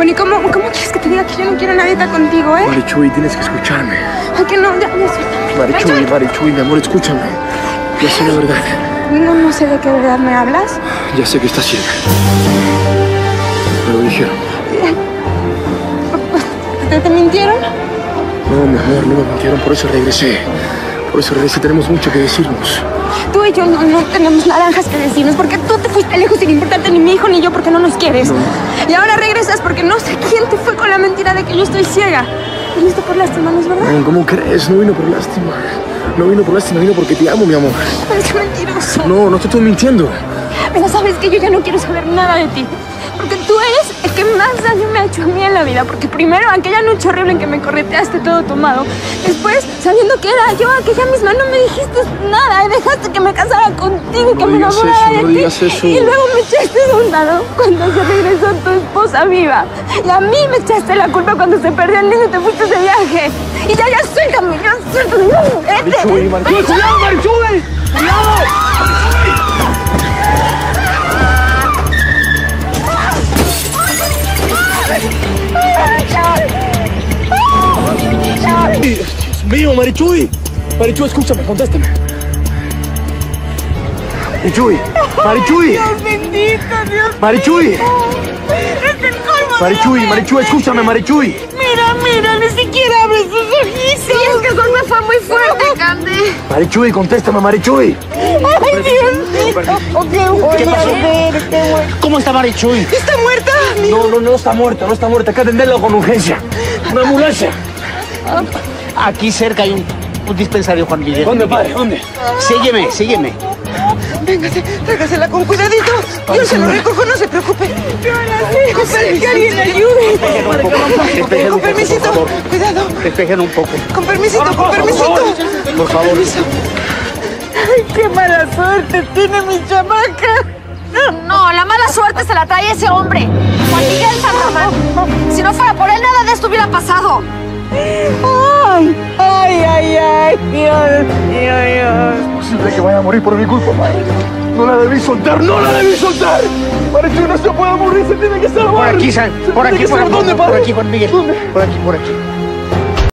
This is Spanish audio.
Bueno, ¿y cómo, cómo quieres que te diga que yo no quiero nada contigo, eh? Marichuy, tienes que escucharme. Ay, que no, ya, ya, suéltame. Marichuy, Marichuy, mi amor, escúchame. Ya sé la verdad. No, no sé de qué verdad me hablas. Ya sé que estás ciega. Me lo dijeron. ¿Te, te mintieron? No, mi amor, no me mintieron, por eso regresé. Por eso regresé, tenemos mucho que decirnos. Tú y yo no, no tenemos naranjas que decirnos porque tú te fuiste lejos sin importarte ni mi hijo ni yo porque no nos quieres. Y ahora regresas porque no sé quién te fue con la mentira de que yo estoy ciega. Viniste por lástima, ¿no es verdad? ¿Cómo crees? No vino por lástima. No vino por lástima, vino porque te amo, mi amor. Eres mentiroso. No, no te estoy mintiendo. Pero sabes que yo ya no quiero saber nada de ti. Porque tú eres el que más daño me ha hecho a mí en la vida. Porque primero, aquella noche horrible en que me correteaste todo tomado. Después, sabiendo que era yo, aquella misma, no me dijiste nada. Y dejaste que me casara contigo, que me enamorara eso, de no ti. eso. Y luego me echaste a un lado cuando se regresó tu esposa viva. Y a mí me echaste la culpa cuando se perdió el niño y te fuiste de viaje. Y ya, ya, suéltame, ya, suéltame. No, vete. Marichuy, Marichuy, cuidado. ¡Cuidado! Mío, Marichuy. Marichuy, escúchame, contéstame. Marichuy, Marichuy. Dios bendito, Dios Marichuy. Es el colmo Marichuy, Marichuy, escúchame, Marichuy. Mira, mira, ni siquiera abre sus ojitos. Sí, es que el golpe fue muy fuerte, Cande. Marichuy, contéstame, Marichuy. Ay, Dios mío. ¿Qué pasó? ¿Cómo está Marichuy? ¿Está muerta? No, no, no está muerta, no está muerta. Hay que atenderla con urgencia. Una ambulancia. Aquí cerca hay un, un dispensario, Juan Miguel. ¿Dónde, padre? ¿Dónde? Sígueme, sígueme. Véngase, tráigasela con cuidadito. Yo se lo recojo, no se preocupe. Que alguien le ayude. Despejen Con un poco, por permisito. Cuidado. Despejen un poco. Con permisito, con permisito. Por favor. Ay, qué mala suerte tiene mi chamaca. No, la mala suerte se la trae ese hombre. Juan Miguel San Román. Si no fuera por él, nada de esto hubiera pasado. Ay, ay, ay, ay, Dios mío, Dios. Es posible que vaya a morir por mi culpa, padre. No la debí soltar, no la debí soltar. Marichuy no se puede morir, se tiene que salvar. Por aquí, San. Se Por aquí, que por aquí. ¿Dónde, Por padre? aquí, Juan Miguel. ¿Dónde? Por aquí, por aquí.